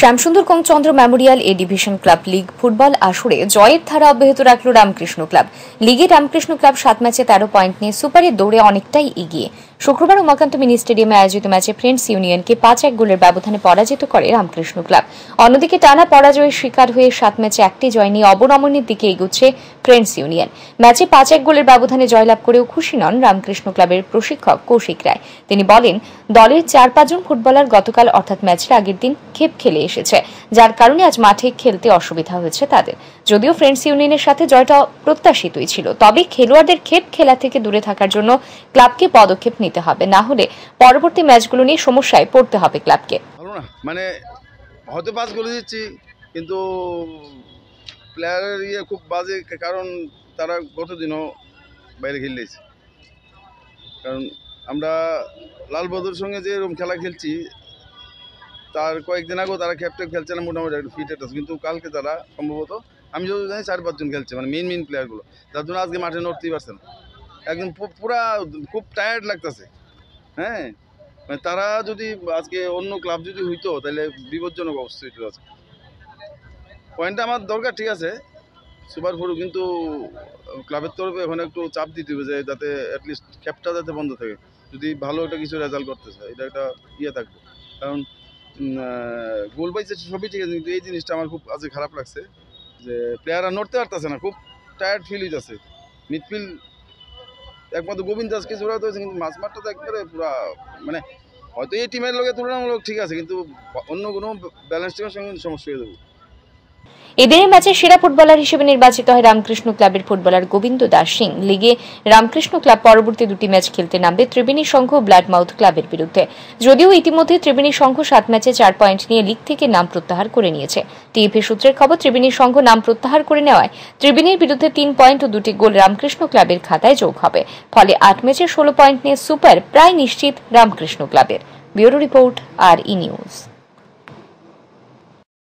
Shyamsundar Kongchandra memorial A division club league football আসরে জয়ের ধারা অব্যাহত রাখল রামকৃষ্ণ ক্লাব। লিগে রামকৃষ্ণ ক্লাব সাত ম্যাচে তেরো পয়েন্ট নিয়ে সুপারের দৌড়ে অনেকটাই এগিয়ে। শুক্রবার উমাকান্ত মিনি স্টেডিয়ামে আয়োজিত ম্যাচে ফ্রেন্ডস ইউনিয়নকে পাঁচ এক গোলের ব্যবধানে পরাজিত করে রামকৃষ্ণ ক্লাব। অন্যদিকে টানা পরাজয়ের শিকার হয়ে সাত ম্যাচে একটি জয় নিয়ে অবনমনের দিকে এগুচ্ছে ফ্রেন্ডস ইউনিয়ন। ম্যাচে পাঁচ এক গোলের ব্যবধানে জয়লাভ করেও খুশি নন রামকৃষ্ণ ক্লাবের প্রশিক্ষক কৌশিক রায়। তিনি বলেন, দলের চার পাঁচজন ফুটবলার গতকাল অর্থাৎ ম্যাচের আগের দিন খেপ খেলে এসেছে। যার কারণে আজ মাঠে খেলতে অসুবিধা হয়েছে তাদের। যদিও ফ্রেন্ডস ইউনিয়নের সাথে জয়টা প্রত্যাশিতই ছিল, তবে খেলোয়াড়দের খেপ খেলা থেকে দূরে থাকার জন্য ক্লাবকে পদক্ষেপ নিতে হবে। না হলে পরবর্তী ম্যাচগুলো নিয়ে সমস্যায় পড়তে হবে ক্লাবকে। মানে হয়তো পাস করে দিচ্ছি কিন্তু প্লেয়ারের ইয়ে খুব বাজে কারণ তারা গত দিনও বাইরে খেললেছে কারণ আমরা লাল বদর সঙ্গে যে এরকম খেলা খেলছি তার কয়েকদিন আগেও তারা ক্যাপ্টেন খেলছে না, মোটামুটি একটু ফিট আছে কিন্তু কালকে তারা সম্ভবত, আমি যত জানি চার পাঁচজন খেলছে মানে মেন মেন প্লেয়ারগুলো তার জন্য আজকে মাঠে নড়তেই পারছে না। একদম পুরা খুব টায়ার্ড লাগতেছে। হ্যাঁ? মানে তারা যদি আজকে অন্য ক্লাব যদি হইতো, তাহলে বিপজ্জনক অবস্থা হইতো আজকে। পয়েন্টটা আমার দরকার ঠিক আছে, সুপার ফোর কিন্তু ক্লাবের তরফে এখন একটু চাপ দিতে হবে যে, যাতে অ্যাটলিস্ট ক্যাপটা যাতে বন্ধ থাকে। যদি ভালো একটা কিছু রেজাল্ট করতে চায়, এটা একটা ইয়ে থাকবে। কারণ গোল পাইছে সবই ঠিক আছে, কিন্তু এই জিনিসটা আমার খুব আজকে খারাপ লাগছে যে প্লেয়াররা নড়তে পারতেছে না, খুব টায়ার্ড ফিল হইতেছে। মিডফিল্ড একমাত্র গোবিন্দ দাস কিছু ওরা হয়েছে, কিন্তু মাছ মারটা তো একবারে পুরা মানে হয়তো এই টিমের লোকের তুলনামূলক ঠিক আছে, কিন্তু অন্য কোনো ব্যালেন্স টিমের সঙ্গে সমস্যা হয়ে যাবে। এদিনের ম্যাচে সেরা ফুটবলার হিসেবে নির্বাচিত হয় রামকৃষ্ণ ক্লাবের ফুটবলার গোবিন্দ দাস সিং। লিগে রামকৃষ্ণ ক্লাব পরবর্তী দুটি ম্যাচ খেলতে নামবে ত্রিবেণী সংঘ ও ব্লাড মাউথ ক্লাবের বিরুদ্ধে। যদিও ইতিমধ্যে ত্রিবেণী সংঘ সাত ম্যাচে চার পয়েন্ট নিয়ে লিগ থেকে নাম প্রত্যাহার করে নিয়েছে। টিএফএ সূত্রের খবর, ত্রিবেণী সংঘ নাম প্রত্যাহার করে নেওয়ায় ত্রিবেণীর বিরুদ্ধে তিন পয়েন্ট ও দুটি গোল রামকৃষ্ণ ক্লাবের খাতায় যোগ হবে। ফলে আট ম্যাচে ষোলো পয়েন্ট নিয়ে সুপার, প্রায় নিশ্চিত রামকৃষ্ণ ক্লাবের। ব্যুরো রিপোর্ট, আর ই নিউজ।